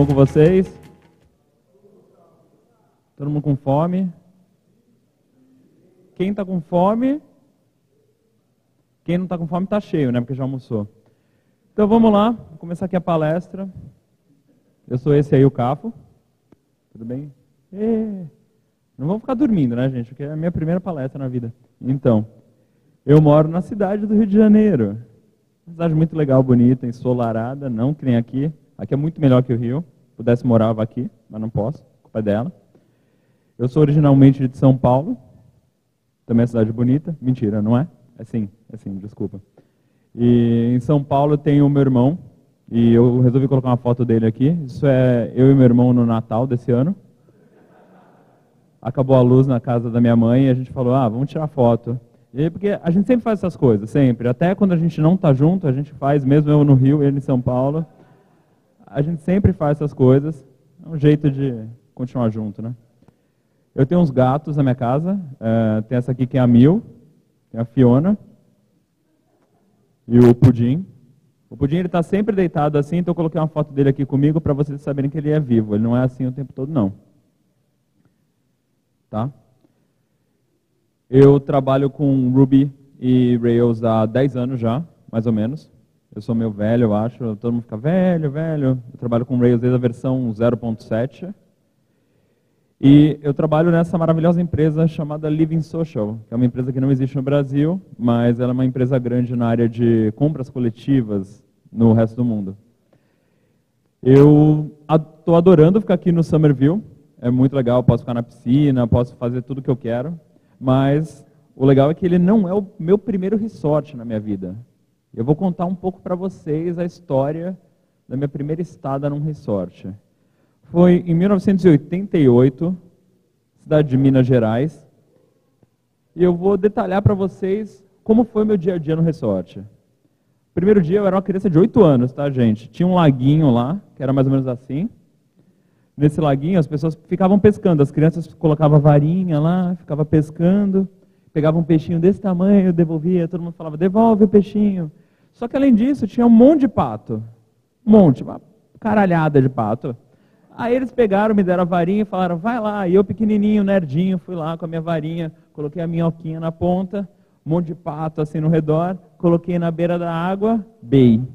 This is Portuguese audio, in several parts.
bom com vocês? Todo mundo com fome? Quem está com fome? Quem não está com fome está cheio, né? Porque já almoçou. Então vamos lá, vou começar aqui a palestra. Eu sou esse aí, o Cafo. Tudo bem? E... Não vamos ficar dormindo, né, gente? Porque é a minha primeira palestra na vida. Então, eu moro na cidade do Rio de Janeiro. Uma cidade muito legal, bonita, ensolarada, não que nem aqui. Aqui é muito melhor que o Rio. Se pudesse morava aqui, mas não posso, culpa é dela. Eu sou originalmente de São Paulo. Também é cidade bonita. Mentira, não é? É sim, é sim, desculpa. E em São Paulo tem o meu irmão, e eu resolvi colocar uma foto dele aqui. Isso é eu e meu irmão no Natal desse ano. Acabou a luz na casa da minha mãe e a gente falou, ah, vamos tirar foto. E porque a gente sempre faz essas coisas, sempre. Até quando a gente não está junto, a gente faz, mesmo eu no Rio, ele em São Paulo. A gente sempre faz essas coisas. É um jeito de continuar junto, né? Eu tenho uns gatos na minha casa. É, tem essa aqui que é a Mil, tem a Fiona e o Pudim. O Pudim ele está sempre deitado assim, então eu coloquei uma foto dele aqui comigo para vocês saberem que ele é vivo. Ele não é assim o tempo todo, não. Tá? Eu trabalho com Ruby e Rails há 10 anos já, mais ou menos. Eu sou meio velho, eu acho. Todo mundo fica velho, velho. Eu trabalho com Rails desde a versão 0.7. E eu trabalho nessa maravilhosa empresa chamada Living Social, que é uma empresa que não existe no Brasil, mas ela é uma empresa grande na área de compras coletivas no resto do mundo. Eu estou adorando ficar aqui no Somerville, é muito legal, posso ficar na piscina, posso fazer tudo o que eu quero, mas o legal é que ele não é o meu primeiro resort na minha vida. Eu vou contar um pouco para vocês a história da minha primeira estada num resort. Foi em 1988, cidade de Minas Gerais. E eu vou detalhar para vocês como foi meu dia a dia no resort. Primeiro dia eu era uma criança de 8 anos, tá, gente? Tinha um laguinho lá, que era mais ou menos assim. Nesse laguinho as pessoas ficavam pescando, as crianças colocavam varinha lá, ficavam pescando, pegavam um peixinho desse tamanho, devolvia, todo mundo falava, devolve o peixinho. Só que além disso, tinha um monte de pato. Um monte, uma caralhada de pato. Aí eles pegaram, me deram a varinha e falaram, vai lá. E eu, pequenininho, nerdinho, fui lá com a minha varinha, coloquei a minhoquinha na ponta, um monte de pato assim no redor, coloquei na beira da água, bem.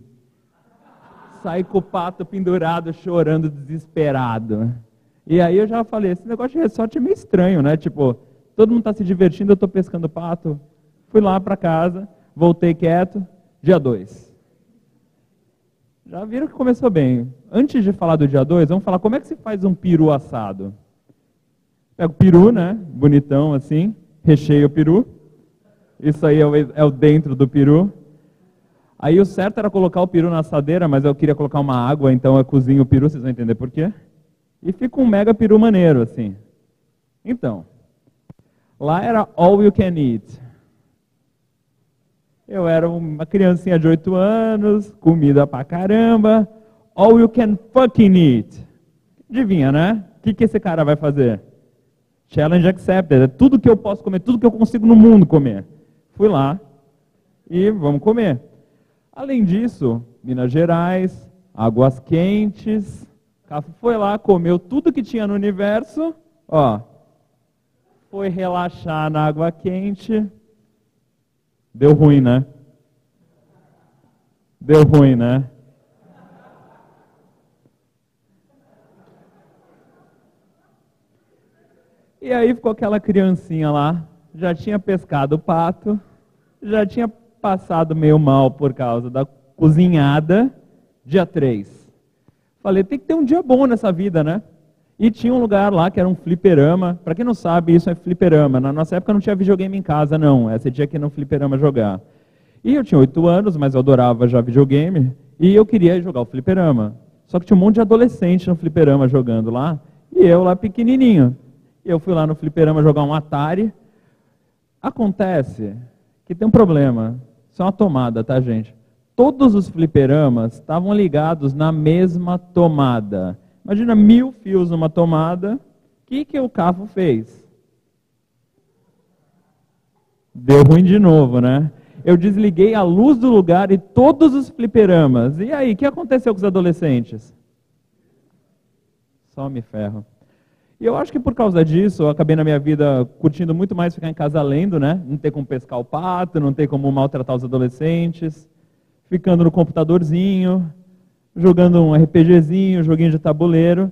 Saí com o pato pendurado, chorando, desesperado. E aí eu já falei, esse negócio de resort é meio estranho, né? Tipo, todo mundo está se divertindo, eu estou pescando pato. Fui lá para casa, voltei quieto, dia 2. Já viram que começou bem. Antes de falar do dia 2, vamos falar como é que se faz um peru assado. Pega o peru, né? Bonitão assim, recheia o peru. Isso aí é o, é o dentro do peru. Aí o certo era colocar o peru na assadeira, mas eu queria colocar uma água, então eu cozinho o peru, vocês vão entender por quê. E fica um mega peru maneiro, assim. Então, lá era all you can eat. Eu era uma criancinha de 8 anos, comida pra caramba. All you can fucking eat. Adivinha, né? O que, que esse cara vai fazer? Challenge accepted. É tudo que eu posso comer, tudo que eu consigo no mundo comer. Fui lá e vamos comer. Além disso, Minas Gerais, águas quentes. Foi lá, comeu tudo que tinha no universo. Ó, foi relaxar na água quente Deu ruim, né? Deu ruim, né? E aí ficou aquela criancinha lá, já tinha pescado o pato, já tinha passado meio mal por causa da cozinhada, dia 3. Falei, tem que ter um dia bom nessa vida, né? E tinha um lugar lá que era um fliperama. Para quem não sabe, isso é fliperama. Na nossa época não tinha videogame em casa, não. Você tinha que ir no fliperama jogar. E eu tinha oito anos, mas eu adorava já videogame. E eu queria jogar o fliperama. Só que tinha um monte de adolescente no fliperama jogando lá. E eu lá pequenininho. Eu fui lá no fliperama jogar um Atari. Acontece que tem um problema. Isso é uma tomada, tá, gente? Todos os fliperamas estavam ligados na mesma tomada. Imagina mil fios numa tomada. O que, que o carro fez? Deu ruim de novo, né? Eu desliguei a luz do lugar e todos os fliperamas. E aí, o que aconteceu com os adolescentes? só me ferro. E eu acho que por causa disso, eu acabei na minha vida curtindo muito mais ficar em casa lendo, né? Não ter como pescar o pato, não ter como maltratar os adolescentes, ficando no computadorzinho, jogando um RPGzinho, um joguinho de tabuleiro.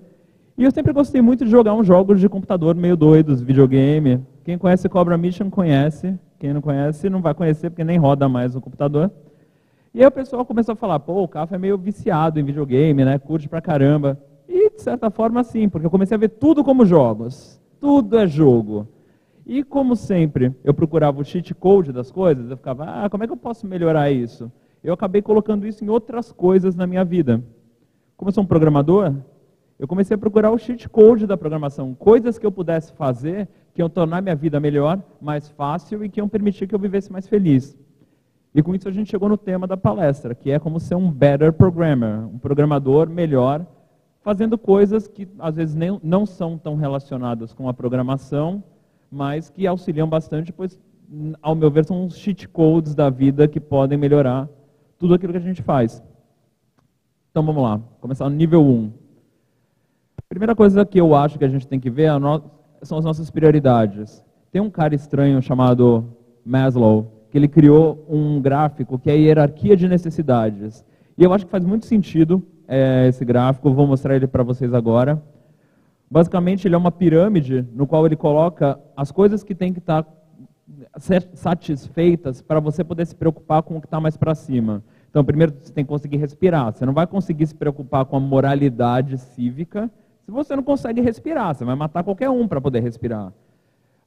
E eu sempre gostei muito de jogar uns jogos de computador meio doidos, videogame. Quem conhece Cobra Mission conhece, quem não conhece não vai conhecer porque nem roda mais no computador. E aí o pessoal começou a falar, pô, o Cafa é meio viciado em videogame, né? Curte pra caramba. E, de certa forma, sim, porque eu comecei a ver tudo como jogos. Tudo é jogo. E, como sempre, eu procurava o cheat code das coisas, eu ficava, ah, como é que eu posso melhorar isso? Eu acabei colocando isso em outras coisas na minha vida. Como eu sou um programador, eu comecei a procurar o cheat code da programação, coisas que eu pudesse fazer que iam tornar minha vida melhor, mais fácil e que iam permitir que eu vivesse mais feliz. E com isso a gente chegou no tema da palestra, que é como ser um better programmer, um programador melhor fazendo coisas que às vezes nem, não são tão relacionadas com a programação, mas que auxiliam bastante, pois, ao meu ver, são os cheat codes da vida que podem melhorar tudo aquilo que a gente faz. Então vamos lá, começar no nível 1. Primeira coisa que eu acho que a gente tem que ver é são as nossas prioridades. Tem um cara estranho chamado Maslow, que ele criou um gráfico que é a hierarquia de necessidades. E eu acho que faz muito sentido é esse gráfico, vou mostrar ele para vocês agora. Basicamente, ele é uma pirâmide no qual ele coloca as coisas que têm que estar satisfeitas para você poder se preocupar com o que está mais para cima. Então, primeiro você tem que conseguir respirar. Você não vai conseguir se preocupar com a moralidade cívica se você não consegue respirar. Você vai matar qualquer um para poder respirar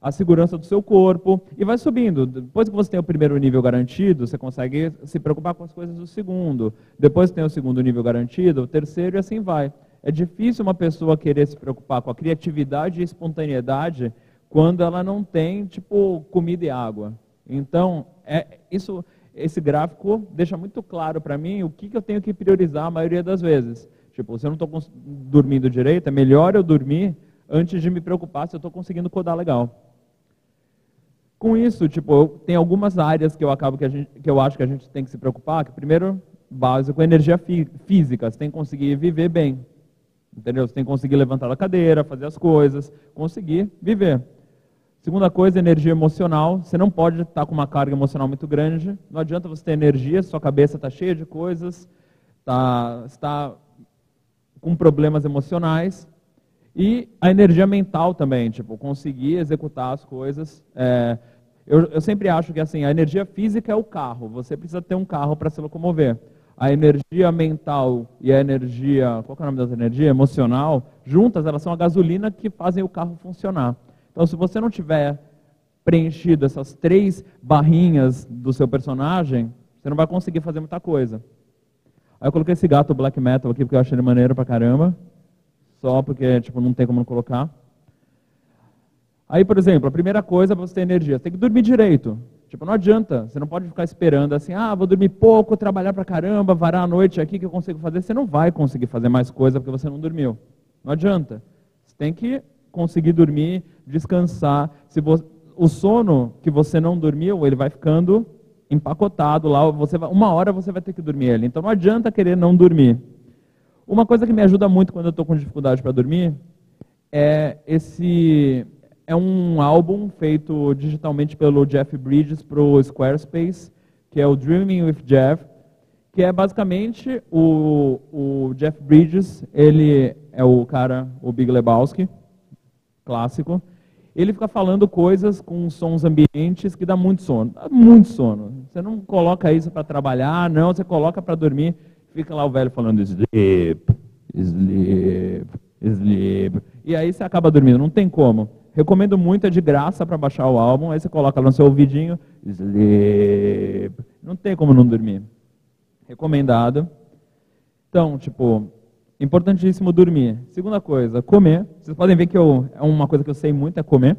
a segurança do seu corpo e vai subindo. Depois que você tem o primeiro nível garantido, você consegue se preocupar com as coisas do segundo. Depois que tem o segundo nível garantido, o terceiro e assim vai. É difícil uma pessoa querer se preocupar com a criatividade e espontaneidade quando ela não tem, tipo, comida e água. Então, é, isso, esse gráfico deixa muito claro para mim o que, que eu tenho que priorizar a maioria das vezes. Tipo, se eu não estou dormindo direito, é melhor eu dormir antes de me preocupar se eu estou conseguindo codar legal. Com isso, tipo, tem algumas áreas que eu acabo que, a gente, que eu acho que a gente tem que se preocupar. Que primeiro, básico, energia fí física. Você tem que conseguir viver bem. Entendeu? Você tem que conseguir levantar da cadeira, fazer as coisas, conseguir viver. Segunda coisa, energia emocional. Você não pode estar com uma carga emocional muito grande. Não adianta você ter energia, sua cabeça está cheia de coisas, tá, está com problemas emocionais. E a energia mental também, tipo, conseguir executar as coisas. É, eu, eu, sempre acho que assim, a energia física é o carro, você precisa ter um carro para se locomover. A energia mental e a energia, qual é o nome das energias? Emocional, juntas, elas são a gasolina que fazem o carro funcionar. Então, se você não tiver preenchido essas três barrinhas do seu personagem, você não vai conseguir fazer muita coisa. Aí eu coloquei esse gato black metal aqui porque eu achei ele maneiro pra caramba só porque tipo, não tem como não colocar. Aí, por exemplo, a primeira coisa para você ter energia, você tem que dormir direito. Tipo, não adianta, você não pode ficar esperando assim, ah, vou dormir pouco, trabalhar pra caramba, varar a noite aqui que eu consigo fazer. Você não vai conseguir fazer mais coisa porque você não dormiu. Não adianta. Você tem que conseguir dormir, descansar. Se você, o sono que você não dormiu, ele vai ficando empacotado lá. Você vai, uma hora você vai ter que dormir ele. Então não adianta querer não dormir. Uma coisa que me ajuda muito quando eu estou com dificuldade para dormir é esse é um álbum feito digitalmente pelo Jeff Bridges para o Squarespace, que é o Dreaming with Jeff, que é basicamente o, o Jeff Bridges, ele é o cara, o Big Lebowski, clássico. Ele fica falando coisas com sons ambientes que dá muito sono. Dá muito sono. Você não coloca isso para trabalhar, não, você coloca para dormir. Fica lá o velho falando sleep, sleep, sleep. E aí você acaba dormindo, não tem como. Recomendo muito, é de graça para baixar o álbum, aí você coloca no seu ouvidinho, sleep. Não tem como não dormir. Recomendado. Então, tipo, importantíssimo dormir. Segunda coisa, comer. Vocês podem ver que eu, é uma coisa que eu sei muito, é comer.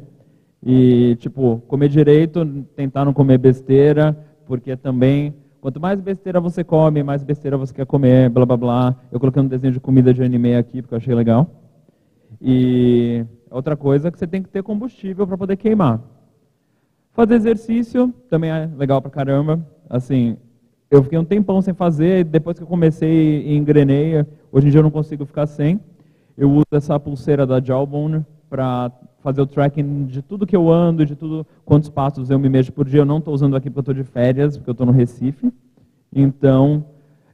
E, tipo, comer direito, tentar não comer besteira, porque também Quanto mais besteira você come, mais besteira você quer comer, blá blá blá. Eu coloquei um desenho de comida de anime aqui porque eu achei legal. E outra coisa é que você tem que ter combustível para poder queimar. Fazer exercício também é legal pra caramba. Assim, eu fiquei um tempão sem fazer, depois que eu comecei e engrenei, hoje em dia eu não consigo ficar sem. eu uso essa pulseira da Jawbone para fazer o tracking de tudo que eu ando, de tudo quantos passos eu me mexo por dia. Eu não estou usando aqui porque eu estou de férias, porque eu estou no Recife. Então,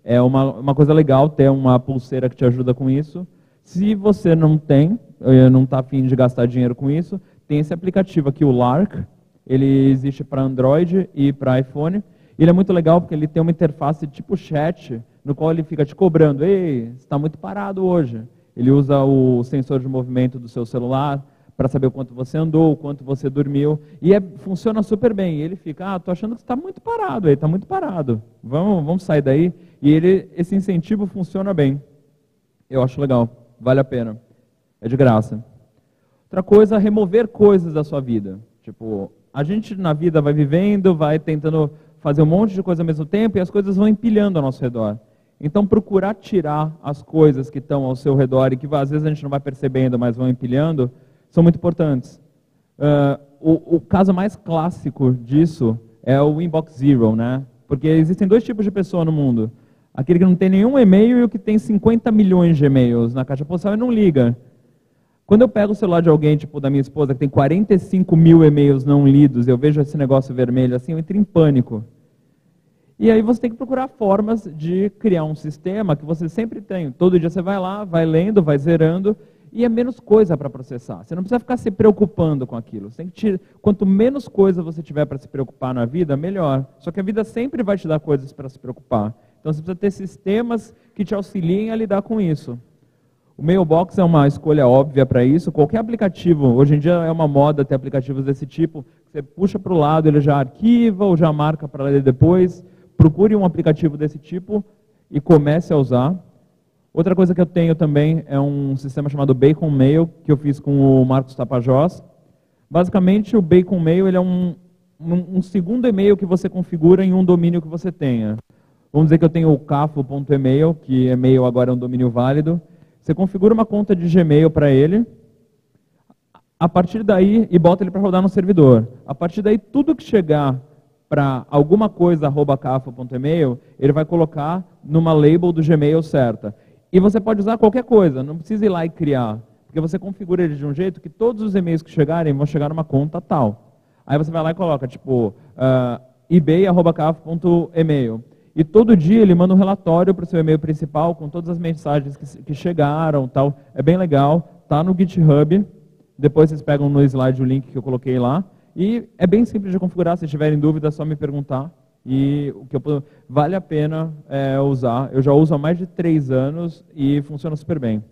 é uma, uma coisa legal ter uma pulseira que te ajuda com isso. Se você não tem, eh, não está afim de gastar dinheiro com isso, tem esse aplicativo aqui, o Lark. Ele existe para Android e para iPhone. Ele é muito legal porque ele tem uma interface tipo chat, no qual ele fica te cobrando. Ei, está muito parado hoje. Ele usa o sensor de movimento do seu celular para saber o quanto você andou, o quanto você dormiu. E é, funciona super bem. E ele fica, ah, tô achando que está muito parado está muito parado. Vamos, vamos sair daí. E ele, esse incentivo funciona bem. Eu acho legal, vale a pena. É de graça. Outra coisa, remover coisas da sua vida. Tipo, a gente na vida vai vivendo, vai tentando fazer um monte de coisa ao mesmo tempo e as coisas vão empilhando ao nosso redor. Então, procurar tirar as coisas que estão ao seu redor e que às vezes a gente não vai percebendo, mas vão empilhando, são muito importantes. Uh, o, o, caso mais clássico disso é o Inbox Zero, né? Porque existem dois tipos de pessoa no mundo. Aquele que não tem nenhum e-mail e o que tem 50 milhões de e-mails na caixa postal e não liga. Quando eu pego o celular de alguém, tipo da minha esposa, que tem 45 mil e-mails não lidos, eu vejo esse negócio vermelho assim, eu entro em pânico. E aí você tem que procurar formas de criar um sistema que você sempre tem. Todo dia você vai lá, vai lendo, vai zerando, e é menos coisa para processar. Você não precisa ficar se preocupando com aquilo. Você tem que te... Quanto menos coisa você tiver para se preocupar na vida, melhor. Só que a vida sempre vai te dar coisas para se preocupar. Então você precisa ter sistemas que te auxiliem a lidar com isso. O Mailbox é uma escolha óbvia para isso. Qualquer aplicativo, hoje em dia é uma moda ter aplicativos desse tipo. Você puxa para o lado, ele já arquiva ou já marca para ler depois procure um aplicativo desse tipo e comece a usar. Outra coisa que eu tenho também é um sistema chamado Bacon Mail, que eu fiz com o Marcos Tapajós. Basicamente, o Bacon Mail ele é um, um, um segundo e-mail que você configura em um domínio que você tenha. Vamos dizer que eu tenho o cafo.email, que e-mail agora é um domínio válido. Você configura uma conta de Gmail para ele, a partir daí, e bota ele para rodar no servidor. A partir daí, tudo que chegar para alguma coisa cafa.email, ele vai colocar numa label do Gmail certa. E você pode usar qualquer coisa, não precisa ir lá e criar, porque você configura ele de um jeito que todos os e-mails que chegarem vão chegar numa conta tal. Aí você vai lá e coloca, tipo, uh. E todo dia ele manda um relatório para o seu e-mail principal com todas as mensagens que, que chegaram tal. É bem legal, tá no GitHub. Depois vocês pegam no slide o link que eu coloquei lá. E é bem simples de configurar, se tiverem dúvida é só me perguntar. E o que eu, vale a pena é, usar. Eu já uso há mais de três anos e funciona super bem.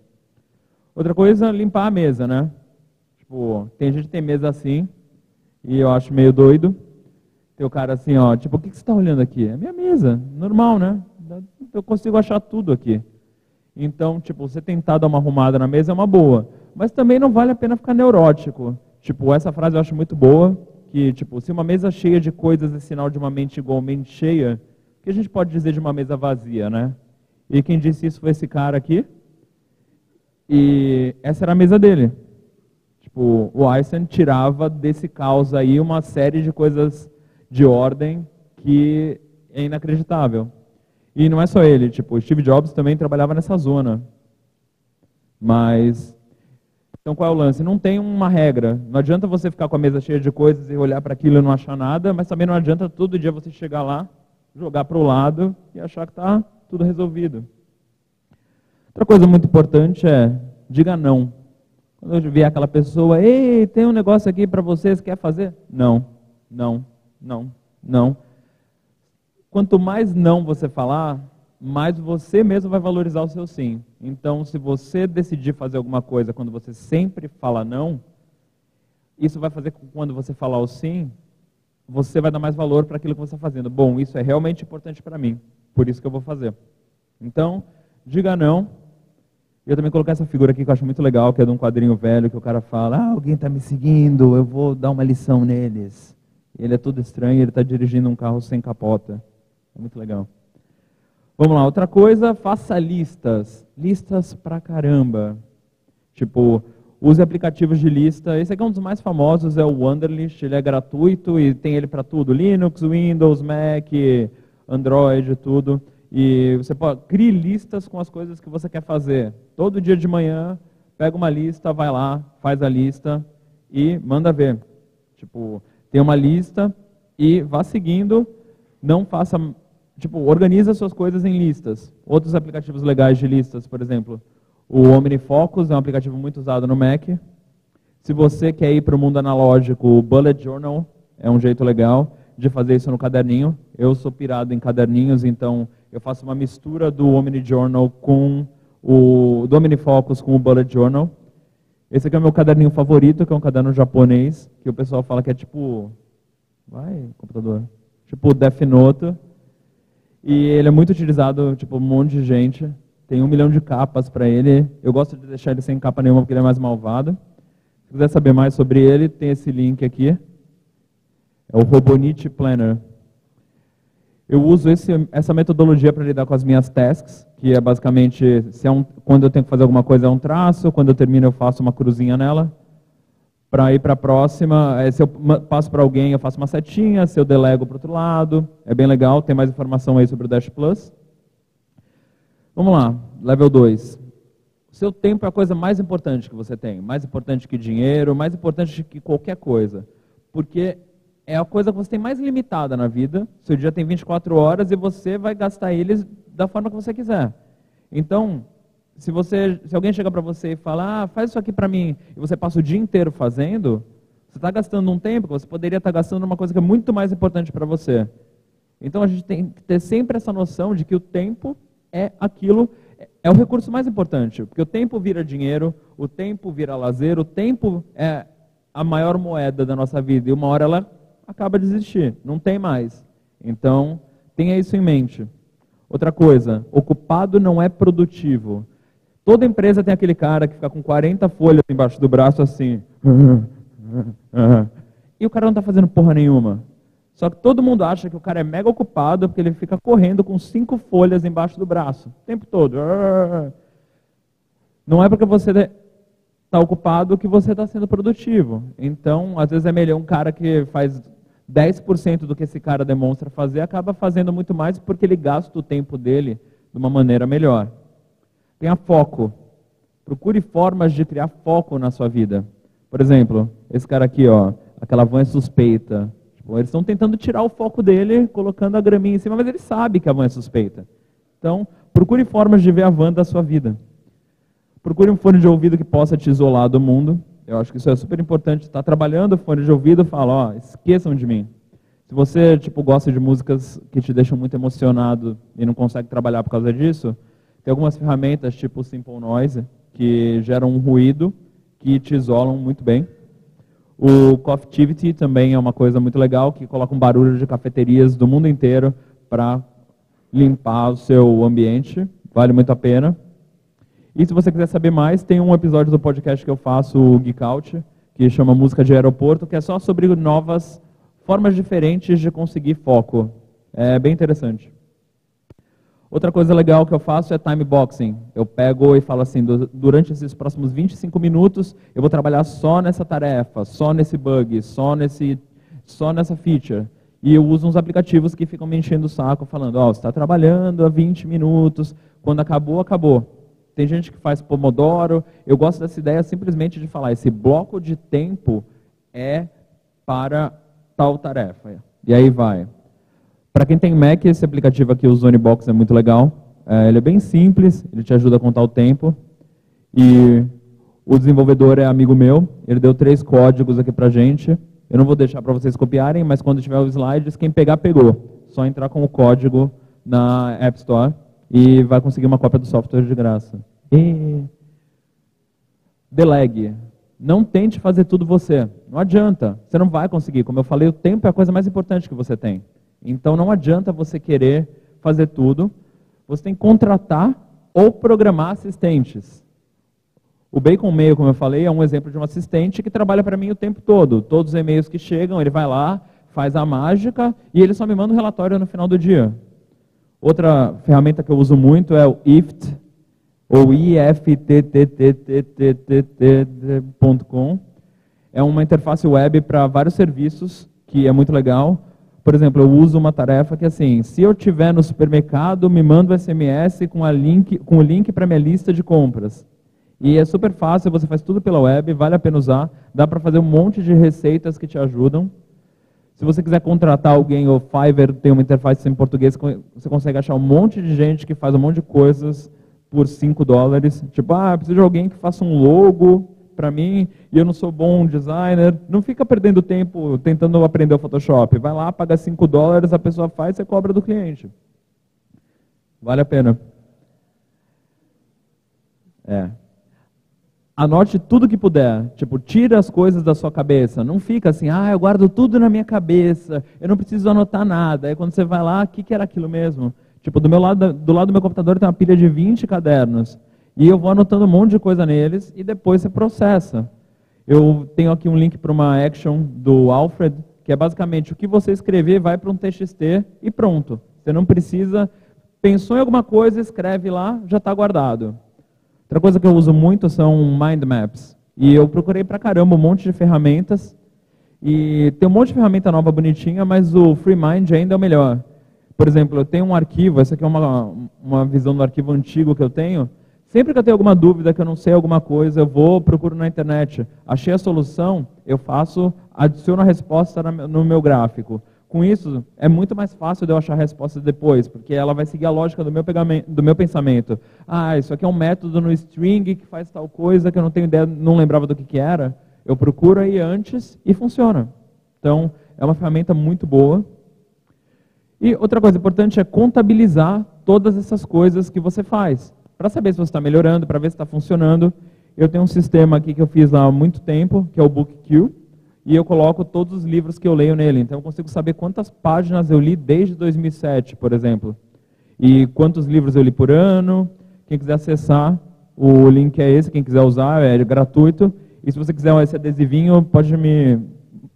Outra coisa, limpar a mesa, né? Tipo, tem gente que tem mesa assim, e eu acho meio doido. Tem o cara assim, ó, tipo, o que, que você está olhando aqui? É minha mesa, normal, né? Eu consigo achar tudo aqui. Então, tipo, você tentar dar uma arrumada na mesa é uma boa. Mas também não vale a pena ficar neurótico. Tipo, essa frase eu acho muito boa, que, tipo, se uma mesa cheia de coisas é sinal de uma mente igualmente cheia, o que a gente pode dizer de uma mesa vazia, né? E quem disse isso foi esse cara aqui. E essa era a mesa dele. Tipo, o Einstein tirava desse caos aí uma série de coisas de ordem que é inacreditável. E não é só ele, tipo, Steve Jobs também trabalhava nessa zona. Mas então qual é o lance? Não tem uma regra. Não adianta você ficar com a mesa cheia de coisas e olhar para aquilo e não achar nada, mas também não adianta todo dia você chegar lá, jogar para o lado e achar que está tudo resolvido. Outra coisa muito importante é diga não. Quando eu vier aquela pessoa, ei, tem um negócio aqui para vocês, quer fazer? Não, não, não, não. Quanto mais não você falar, mais você mesmo vai valorizar o seu sim. Então, se você decidir fazer alguma coisa quando você sempre fala não, isso vai fazer com que quando você falar o sim, você vai dar mais valor para aquilo que você está fazendo. Bom, isso é realmente importante para mim, por isso que eu vou fazer. Então, diga não. Eu também coloquei essa figura aqui que eu acho muito legal, que é de um quadrinho velho que o cara fala: ah, alguém está me seguindo, eu vou dar uma lição neles. Ele é todo estranho, ele está dirigindo um carro sem capota. É muito legal. Vamos lá, outra coisa, faça listas. Listas pra caramba. Tipo, use aplicativos de lista. Esse aqui é um dos mais famosos, é o Wunderlist. Ele é gratuito e tem ele para tudo: Linux, Windows, Mac, Android, tudo. E você pode listas com as coisas que você quer fazer. Todo dia de manhã, pega uma lista, vai lá, faz a lista e manda ver. Tipo, tem uma lista e vá seguindo, não faça, tipo, organiza suas coisas em listas. Outros aplicativos legais de listas, por exemplo, o OmniFocus é um aplicativo muito usado no Mac. Se você quer ir para o mundo analógico, o Bullet Journal é um jeito legal de fazer isso no caderninho. Eu sou pirado em caderninhos, então eu faço uma mistura do Omni Journal com o do OmniFocus com o Bullet Journal. Esse aqui é o meu caderninho favorito, que é um caderno japonês, que o pessoal fala que é tipo. Vai, computador. Tipo Death Note. E ele é muito utilizado, tipo, um monte de gente. Tem um milhão de capas para ele. Eu gosto de deixar ele sem capa nenhuma porque ele é mais malvado. Se quiser saber mais sobre ele, tem esse link aqui. É o Robonite Planner. Eu uso esse, essa metodologia para lidar com as minhas tasks, que é basicamente, se é um, quando eu tenho que fazer alguma coisa é um traço, quando eu termino eu faço uma cruzinha nela. Para ir para a próxima, é, se eu passo para alguém eu faço uma setinha, se eu delego para outro lado, é bem legal, tem mais informação aí sobre o Dash Plus. Vamos lá, level 2. O seu tempo é a coisa mais importante que você tem, mais importante que dinheiro, mais importante que qualquer coisa. Porque é a coisa que você tem mais limitada na vida. Seu dia tem 24 horas e você vai gastar eles da forma que você quiser. Então, se você, se alguém chega para você e fala, ah, faz isso aqui para mim, e você passa o dia inteiro fazendo, você está gastando um tempo que você poderia estar tá gastando numa coisa que é muito mais importante para você. Então a gente tem que ter sempre essa noção de que o tempo é aquilo, é o recurso mais importante, porque o tempo vira dinheiro, o tempo vira lazer, o tempo é a maior moeda da nossa vida e uma hora ela acaba de existir, não tem mais. Então, tenha isso em mente. Outra coisa, ocupado não é produtivo. Toda empresa tem aquele cara que fica com 40 folhas embaixo do braço assim. E o cara não está fazendo porra nenhuma. Só que todo mundo acha que o cara é mega ocupado porque ele fica correndo com cinco folhas embaixo do braço, o tempo todo. Não é porque você está ocupado que você está sendo produtivo. Então, às vezes é melhor um cara que faz 10% do que esse cara demonstra fazer, acaba fazendo muito mais porque ele gasta o tempo dele de uma maneira melhor. Tenha foco. Procure formas de criar foco na sua vida. Por exemplo, esse cara aqui, ó, aquela van é suspeita. Tipo, eles estão tentando tirar o foco dele, colocando a graminha em cima, mas ele sabe que a van é suspeita. Então, procure formas de ver a van da sua vida. Procure um fone de ouvido que possa te isolar do mundo. Eu acho que isso é super importante. Está trabalhando fone de ouvido, fala, ó, esqueçam de mim. Se você tipo gosta de músicas que te deixam muito emocionado e não consegue trabalhar por causa disso, tem algumas ferramentas tipo Simple Noise que geram um ruído que te isolam muito bem. O Coffeetivity também é uma coisa muito legal, que coloca um barulho de cafeterias do mundo inteiro para limpar o seu ambiente. Vale muito a pena. E se você quiser saber mais, tem um episódio do podcast que eu faço, o Geek Out, que chama Música de Aeroporto, que é só sobre novas formas diferentes de conseguir foco. É bem interessante. Outra coisa legal que eu faço é time boxing. Eu pego e falo assim, durante esses próximos 25 minutos, eu vou trabalhar só nessa tarefa, só nesse bug, só, nesse, só nessa feature. E eu uso uns aplicativos que ficam me enchendo o saco, falando, ó, oh, você está trabalhando há 20 minutos, quando acabou, acabou. Tem gente que faz Pomodoro. Eu gosto dessa ideia simplesmente de falar, esse bloco de tempo é para tal tarefa. E aí vai. Para quem tem Mac, esse aplicativo aqui, o Zonebox, é muito legal. É, ele é bem simples, ele te ajuda a contar o tempo. E o desenvolvedor é amigo meu, ele deu três códigos aqui para gente. Eu não vou deixar para vocês copiarem, mas quando tiver os slides, quem pegar, pegou. Só entrar com o código na App Store e vai conseguir uma cópia do software de graça. E... Delegue. Não tente fazer tudo você. Não adianta. Você não vai conseguir. Como eu falei, o tempo é a coisa mais importante que você tem. Então não adianta você querer fazer tudo. Você tem que contratar ou programar assistentes. O Bacon Mail, como eu falei, é um exemplo de um assistente que trabalha para mim o tempo todo. Todos os e-mails que chegam, ele vai lá, faz a mágica e ele só me manda um relatório no final do dia. Outra ferramenta que eu uso muito é o IFT, ou ifttttt.com. É uma interface web para vários serviços, que é muito legal. Por exemplo, eu uso uma tarefa que é assim, se eu estiver no supermercado, me manda um SMS com, a link, com o link para minha lista de compras. E é super fácil, você faz tudo pela web, vale a pena usar, dá para fazer um monte de receitas que te ajudam. Se você quiser contratar alguém, o Fiverr tem uma interface em português, você consegue achar um monte de gente que faz um monte de coisas por 5 dólares. Tipo, ah, preciso de alguém que faça um logo para mim e eu não sou bom designer. Não fica perdendo tempo tentando aprender o Photoshop. Vai lá, paga 5 dólares, a pessoa faz, você cobra do cliente. Vale a pena. É. Anote tudo que puder. Tipo, tira as coisas da sua cabeça. Não fica assim, ah, eu guardo tudo na minha cabeça, eu não preciso anotar nada. Aí quando você vai lá, o que, que era aquilo mesmo? Tipo, do meu lado, do lado do meu computador tem uma pilha de 20 cadernos. E eu vou anotando um monte de coisa neles e depois você processa. Eu tenho aqui um link para uma action do Alfred, que é basicamente o que você escrever vai para um TXT e pronto. Você não precisa. Pensou em alguma coisa, escreve lá, já está guardado. Outra coisa que eu uso muito são mind maps. E eu procurei pra caramba um monte de ferramentas. E tem um monte de ferramenta nova bonitinha, mas o FreeMind ainda é o melhor. Por exemplo, eu tenho um arquivo, essa aqui é uma, uma visão do arquivo antigo que eu tenho. Sempre que eu tenho alguma dúvida, que eu não sei alguma coisa, eu vou, procuro na internet. Achei a solução, eu faço, adiciono a resposta no meu gráfico. Com isso, é muito mais fácil de eu achar a resposta depois, porque ela vai seguir a lógica do meu, do meu pensamento. Ah, isso aqui é um método no string que faz tal coisa que eu não tenho ideia, não lembrava do que, que era. Eu procuro aí antes e funciona. Então, é uma ferramenta muito boa. E outra coisa importante é contabilizar todas essas coisas que você faz, para saber se você está melhorando, para ver se está funcionando. Eu tenho um sistema aqui que eu fiz há muito tempo, que é o BookQ e eu coloco todos os livros que eu leio nele. Então eu consigo saber quantas páginas eu li desde 2007, por exemplo. E quantos livros eu li por ano. Quem quiser acessar, o link é esse. Quem quiser usar, é gratuito. E se você quiser esse adesivinho, pode me,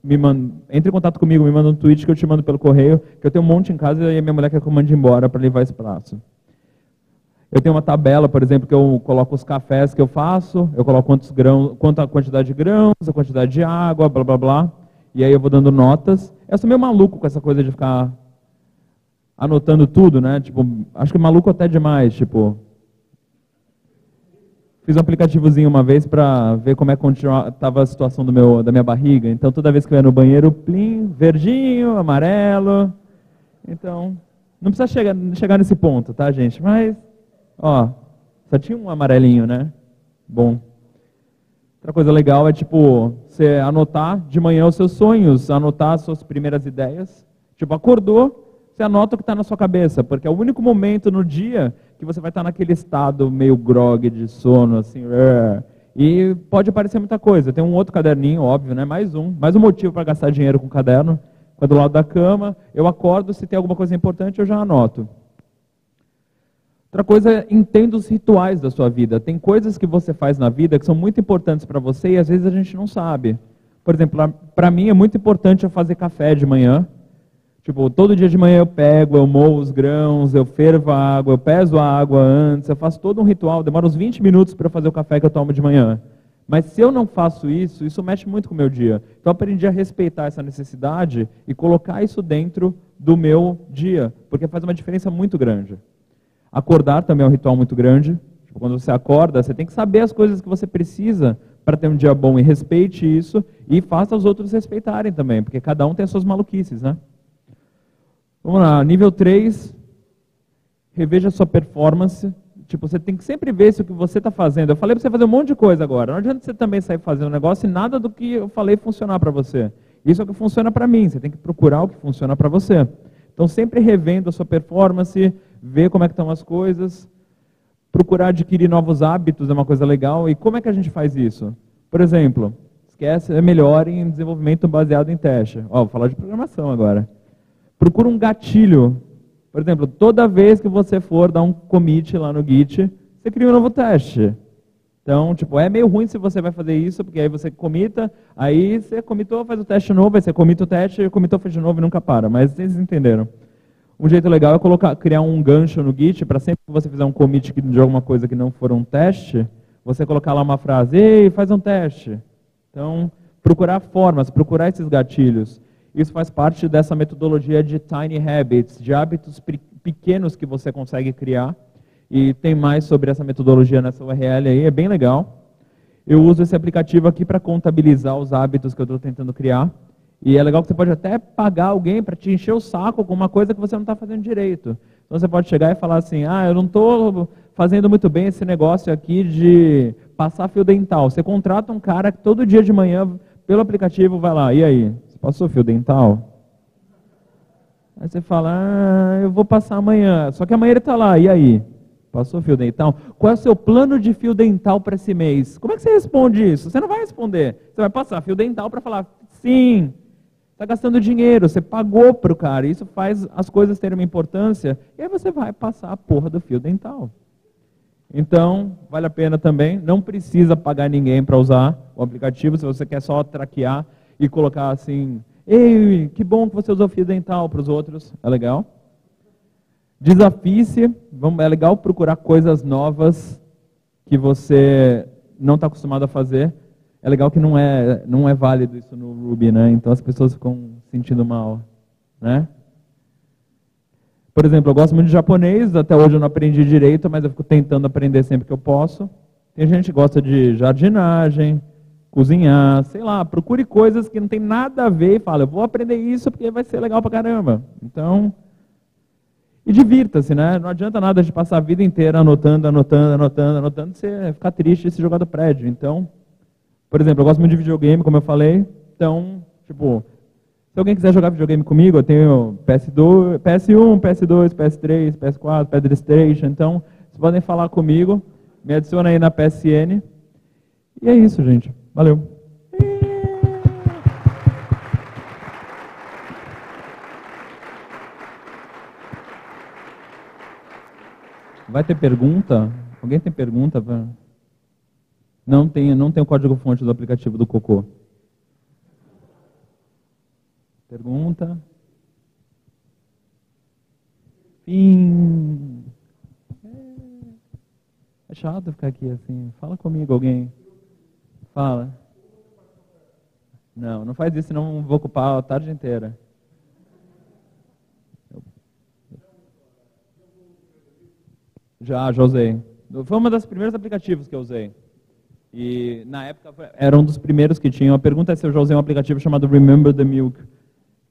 me. Entre em contato comigo, me manda um tweet que eu te mando pelo correio. Que eu tenho um monte em casa e a minha mulher quer que eu mande embora para levar esse prazo. Eu tenho uma tabela, por exemplo, que eu coloco os cafés que eu faço, eu coloco quantos grãos, quanto a quantidade de grãos, a quantidade de água, blá blá blá. E aí eu vou dando notas. Eu sou meio maluco com essa coisa de ficar anotando tudo, né? Tipo, acho que maluco até demais, tipo. Fiz um aplicativozinho uma vez para ver como é estava a situação do meu, da minha barriga. Então toda vez que eu ia no banheiro, plim, verdinho, amarelo. Então, não precisa chegar, chegar nesse ponto, tá, gente? Mas Ó, só tinha um amarelinho, né? Bom. Outra coisa legal é, tipo, você anotar de manhã os seus sonhos, anotar as suas primeiras ideias. Tipo, acordou, você anota o que está na sua cabeça, porque é o único momento no dia que você vai estar naquele estado meio grog de sono, assim, e pode aparecer muita coisa. Tem um outro caderninho, óbvio, né? Mais um, mais um motivo para gastar dinheiro com caderno. Quando do lado da cama, eu acordo, se tem alguma coisa importante, eu já anoto. Outra coisa é entenda os rituais da sua vida. Tem coisas que você faz na vida que são muito importantes para você e às vezes a gente não sabe. Por exemplo, para mim é muito importante eu fazer café de manhã. Tipo, todo dia de manhã eu pego, eu moo os grãos, eu fervo a água, eu peso a água antes, eu faço todo um ritual, demora uns 20 minutos para fazer o café que eu tomo de manhã. Mas se eu não faço isso, isso mexe muito com o meu dia. Então aprendi a respeitar essa necessidade e colocar isso dentro do meu dia, porque faz uma diferença muito grande. Acordar também é um ritual muito grande. Tipo, quando você acorda, você tem que saber as coisas que você precisa para ter um dia bom e respeite isso e faça os outros respeitarem também, porque cada um tem as suas maluquices, né? Vamos lá, nível 3, reveja sua performance. Tipo, você tem que sempre ver se o que você está fazendo. Eu falei para você fazer um monte de coisa agora. Não adianta você também sair fazendo um negócio e nada do que eu falei funcionar para você. Isso é o que funciona para mim. Você tem que procurar o que funciona para você. Então, sempre revendo a sua performance, ver como é que estão as coisas, procurar adquirir novos hábitos é uma coisa legal. E como é que a gente faz isso? Por exemplo, esquece, é melhor em desenvolvimento baseado em teste. Ó, vou falar de programação agora. Procura um gatilho. Por exemplo, toda vez que você for dar um commit lá no Git, você cria um novo teste. Então, tipo, é meio ruim se você vai fazer isso, porque aí você comita, aí você comitou, faz o teste novo, aí você comita o teste, comitou, faz de novo e nunca para. Mas vocês entenderam. Um jeito legal é colocar, criar um gancho no Git para sempre que você fizer um commit de alguma coisa que não for um teste, você colocar lá uma frase, ei, faz um teste. Então, procurar formas, procurar esses gatilhos. Isso faz parte dessa metodologia de tiny habits, de hábitos pequenos que você consegue criar E tem mais sobre essa metodologia nessa URL aí, é bem legal. Eu uso esse aplicativo aqui para contabilizar os hábitos que eu estou tentando criar. E é legal que você pode até pagar alguém para te encher o saco com uma coisa que você não está fazendo direito. Então você pode chegar e falar assim: ah, eu não estou fazendo muito bem esse negócio aqui de passar fio dental. Você contrata um cara que todo dia de manhã, pelo aplicativo, vai lá, e aí? Você passou fio dental? Aí você fala, ah, eu vou passar amanhã. Só que amanhã ele está lá, e aí? Passou fio dental? Qual é o seu plano de fio dental para esse mês? Como é que você responde isso? Você não vai responder. Você vai passar fio dental para falar, sim, está gastando dinheiro, você pagou para o cara. Isso faz as coisas terem uma importância. E aí você vai passar a porra do fio dental. Então, vale a pena também. Não precisa pagar ninguém para usar o aplicativo. Se você quer só traquear e colocar assim, ei, que bom que você usou fio dental para os outros. É legal. Desafie-se. É legal procurar coisas novas que você não está acostumado a fazer. É legal que não é, não é válido isso no Ruby, né? Então as pessoas ficam sentindo mal, né? Por exemplo, eu gosto muito de japonês, até hoje eu não aprendi direito, mas eu fico tentando aprender sempre que eu posso. Tem gente que gosta de jardinagem, cozinhar, sei lá, procure coisas que não tem nada a ver e fala, eu vou aprender isso porque vai ser legal pra caramba. Então, e divirta-se, né? Não adianta nada de passar a vida inteira anotando, anotando, anotando, anotando, você ficar triste e se jogar do prédio. Então, por exemplo, eu gosto muito de videogame, como eu falei. Então, tipo, se alguém quiser jogar videogame comigo, eu tenho PS2, PS1, PS2, PS3, PS4, PlayStation. Então, vocês podem falar comigo. Me adiciona aí na PSN. E é isso, gente. Valeu. Vai ter pergunta? Alguém tem pergunta? Não tem, não tem o código-fonte do aplicativo do Cocô. Pergunta? Fim. É chato ficar aqui assim. Fala comigo, alguém. Fala. Não, não faz isso, senão vou ocupar a tarde inteira. Já, já usei. Foi uma das primeiros aplicativos que eu usei. E na época era um dos primeiros que tinham. A pergunta é se eu já usei um aplicativo chamado Remember the Milk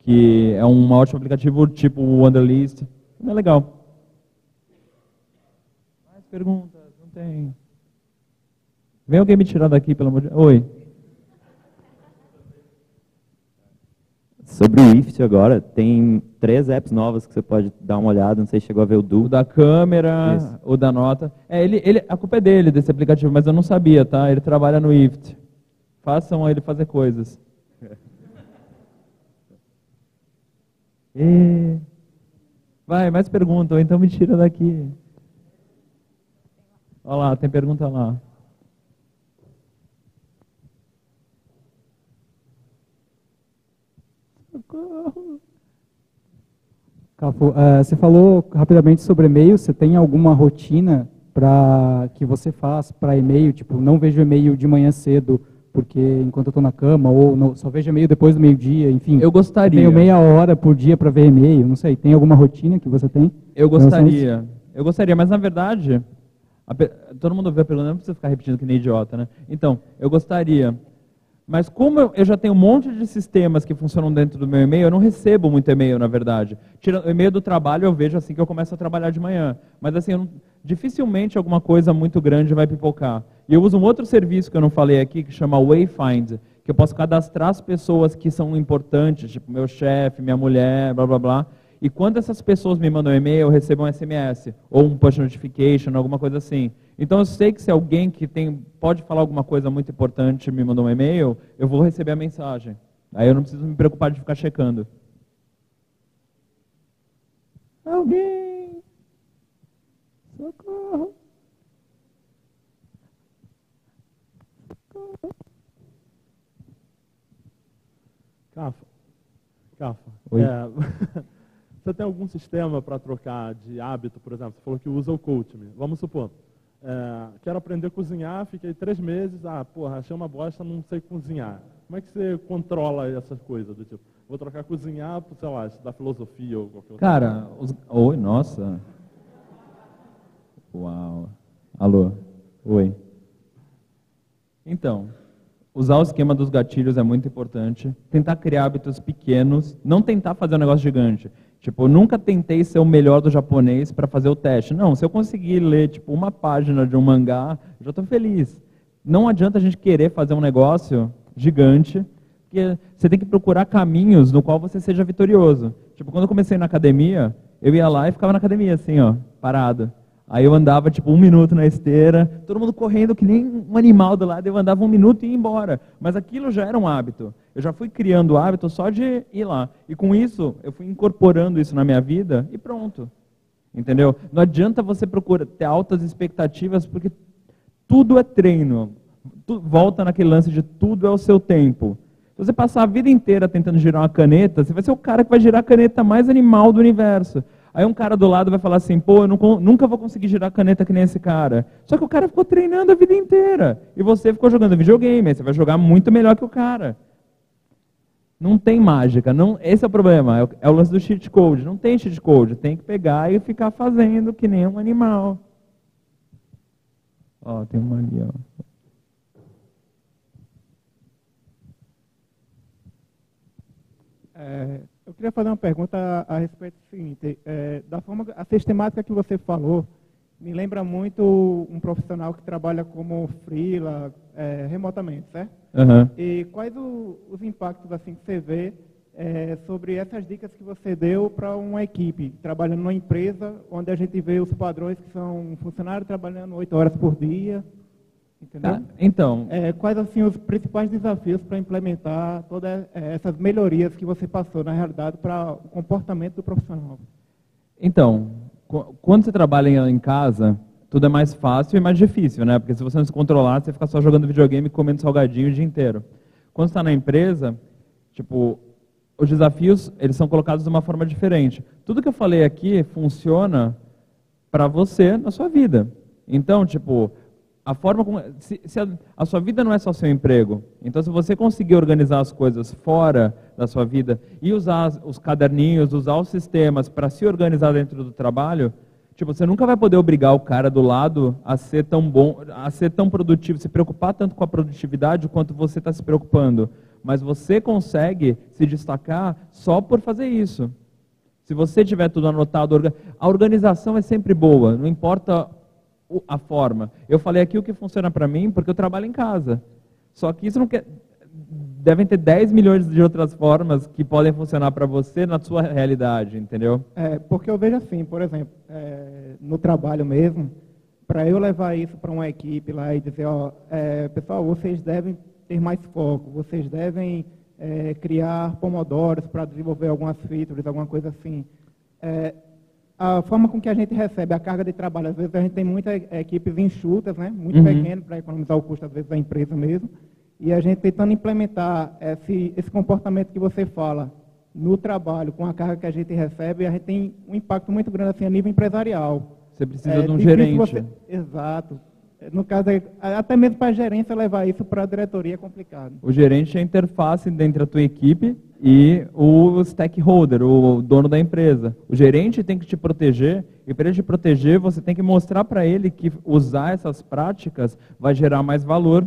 que é um ótimo aplicativo tipo Wonderlist. É legal. Mais perguntas? Não tem. Vem alguém me tirar daqui, pelo amor de Deus. Oi. Sobre o IFT agora, tem três apps novas que você pode dar uma olhada, não sei se chegou a ver o Du. O da câmera, Isso. o da nota. É, ele, ele, a culpa é dele, desse aplicativo, mas eu não sabia, tá? Ele trabalha no IFT. Façam ele fazer coisas. E... Vai, mais pergunta, ou então me tira daqui. Olha lá, tem pergunta lá. Cafo, uh, você falou rapidamente sobre e-mail. Você tem alguma rotina para que você faz para e-mail? Tipo, não vejo e-mail de manhã cedo porque enquanto eu estou na cama, ou só vejo e-mail depois do meio-dia, enfim. Eu gostaria. Tenho meia hora por dia para ver e-mail, não sei. Tem alguma rotina que você tem? Eu gostaria. Eu gostaria, mas na verdade, a, todo mundo vê a pergunta, não precisa ficar repetindo que nem idiota, né? Então, eu gostaria. Mas como eu, já tenho um monte de sistemas que funcionam dentro do meu e-mail, eu não recebo muito e-mail, na verdade. Tirando o e-mail do trabalho, eu vejo assim que eu começo a trabalhar de manhã. Mas assim, não, dificilmente alguma coisa muito grande vai pipocar. E eu uso um outro serviço que eu não falei aqui, que chama Wayfind, que eu posso cadastrar as pessoas que são importantes, tipo meu chefe, minha mulher, blá blá blá. E quando essas pessoas me mandam um e-mail, eu recebo um SMS, ou um push notification, alguma coisa assim. Então eu sei que se alguém que tem, pode falar alguma coisa muito importante me mandou um e-mail, eu vou receber a mensagem. Aí eu não preciso me preocupar de ficar checando. Alguém? Socorro! Cafa. Cafa. Oi. É, você tem algum sistema para trocar de hábito, por exemplo? Você falou que usa o CoachMe. Vamos supor, é, quero aprender a cozinhar, fiquei três meses, ah, porra, achei uma bosta, não sei cozinhar. Como é que você controla essas coisas? Do tipo, vou trocar cozinhar por, sei lá, estudar filosofia ou qualquer outra Cara, os... oi, nossa. Uau. Alô. Oi. Então, usar o esquema dos gatilhos é muito importante. Tentar criar hábitos pequenos, não tentar fazer um negócio gigante. Tipo, eu nunca tentei ser o melhor do japonês para fazer o teste. Não, se eu conseguir ler tipo uma página de um mangá, já estou feliz. Não adianta a gente querer fazer um negócio gigante, porque você tem que procurar caminhos no qual você seja vitorioso. Tipo, quando eu comecei na academia, eu ia lá e ficava na academia assim, ó, parado. Aí eu andava tipo um minuto na esteira, todo mundo correndo que nem um animal do lado, eu andava um minuto e ia embora. Mas aquilo já era um hábito. Eu já fui criando o hábito só de ir lá. E com isso, eu fui incorporando isso na minha vida e pronto. Entendeu? Não adianta você procurar ter altas expectativas, porque tudo é treino. Tu, volta naquele lance de tudo é o seu tempo. Se você passar a vida inteira tentando girar uma caneta, você vai ser o cara que vai girar a caneta mais animal do universo. Aí um cara do lado vai falar assim, pô, eu não, nunca vou conseguir girar caneta que nem esse cara. Só que o cara ficou treinando a vida inteira. E você ficou jogando videogame, você vai jogar muito melhor que o cara. Não tem mágica, não, esse é o problema, é o, é o lance do cheat code. Não tem cheat code, tem que pegar e ficar fazendo que nem um animal. Ó, tem uma ali, ó. É, eu queria fazer uma pergunta a, a respeito do seguinte, é, da forma, a sistemática que você falou, me lembra muito um profissional que trabalha como freela, é, remotamente, certo? Uhum. E quais o, os impactos assim que você vê é, sobre essas dicas que você deu para uma equipe, trabalhando numa empresa onde a gente vê os padrões que são funcionários trabalhando oito horas por dia, Entendeu? Ah, então. É, quais assim os principais desafios para implementar todas é, essas melhorias que você passou na realidade para o comportamento do profissional? Então, quando você trabalha em casa, tudo é mais fácil e mais difícil, né? Porque se você não se controlar, você fica só jogando videogame e comendo salgadinho o dia inteiro. Quando está na empresa, tipo, os desafios eles são colocados de uma forma diferente. Tudo que eu falei aqui funciona para você na sua vida. Então, tipo, a forma como. Se, se a, a, sua vida não é só seu emprego, então se você conseguir organizar as coisas fora da sua vida e usar os caderninhos, usar os sistemas para se organizar dentro do trabalho, tipo, você nunca vai poder obrigar o cara do lado a ser tão bom, a ser tão produtivo, se preocupar tanto com a produtividade quanto você está se preocupando. Mas você consegue se destacar só por fazer isso. Se você tiver tudo anotado, a organização é sempre boa, não importa a forma. Eu falei aqui o que funciona para mim porque eu trabalho em casa. Só que isso não quer. Devem ter 10 milhões de outras formas que podem funcionar para você na sua realidade, entendeu? É, porque eu vejo assim, por exemplo, é, no trabalho mesmo, para eu levar isso para uma equipe lá e dizer, ó, é, pessoal, vocês devem ter mais foco, vocês devem é, criar pomodoros para desenvolver algumas features, alguma coisa assim. É, a forma com que a gente recebe a carga de trabalho, às vezes a gente tem muitas equipes enxutas, né, muito uhum. pequenas, para economizar o custo, às vezes, da empresa mesmo, e a gente tentando implementar esse, esse comportamento que você fala no trabalho, com a carga que a gente recebe, a gente tem um impacto muito grande assim, a nível empresarial. Você precisa é, de um gerente. Você, exato. No caso, até mesmo para a gerência levar isso para a diretoria é complicado. O gerente é a interface entre a tua equipe e o stakeholder, o dono da empresa. O gerente tem que te proteger e para ele te proteger, você tem que mostrar para ele que usar essas práticas vai gerar mais valor.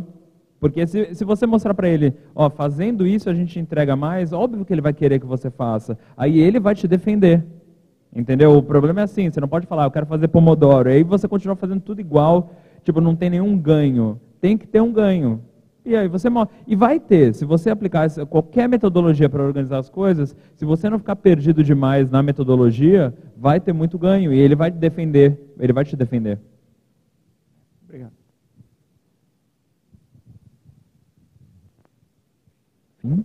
Porque se, se você mostrar para ele, ó, fazendo isso a gente entrega mais, óbvio que ele vai querer que você faça. Aí ele vai te defender. Entendeu? O problema é assim, você não pode falar, eu quero fazer Pomodoro. Aí você continua fazendo tudo igual, tipo, não tem nenhum ganho. Tem que ter um ganho. E aí você e vai ter, se você aplicar qualquer metodologia para organizar as coisas, se você não ficar perdido demais na metodologia, vai ter muito ganho e ele vai te defender, ele vai te defender. Obrigado. Sim?